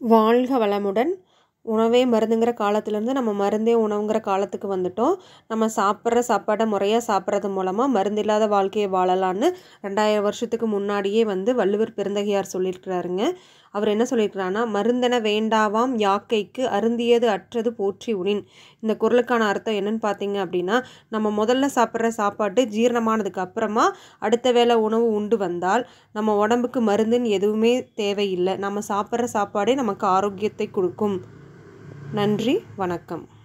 வாழ்க வளமுடன். உணவே மருந்துங்கிற காலத்துலேருந்து நம்ம மருந்தே உணவுங்கிற காலத்துக்கு வந்துட்டோம். நம்ம சாப்பிட்ற சாப்பாடை முறையாக சாப்பிட்றது மூலமாக மருந்து இல்லாத வாழ்க்கையை வாழலான்னு ரெண்டாயிரம் வருஷத்துக்கு முன்னாடியே வந்து வள்ளுவர் பெருந்தகையார் சொல்லியிருக்கிறாருங்க. அவர் என்ன சொல்லியிருக்கிறாருன்னா மருந்தென வேண்டாவாம் யாக்கைக்கு அருந்தியது அற்றது போற்றி உணின் இந்த குரலுக்கான அர்த்தம் என்னன்னு பார்த்தீங்க அப்படின்னா நம்ம முதல்ல சாப்பிட்ற சாப்பாட்டு ஜீரணமானதுக்கு அப்புறமா அடுத்த வேளை உணவு உண்டு வந்தால் நம்ம உடம்புக்கு மருந்துன்னு எதுவுமே தேவையில்லை. நம்ம சாப்பிட்ற சாப்பாடே நமக்கு ஆரோக்கியத்தை கொடுக்கும். நன்றி வணக்கம்.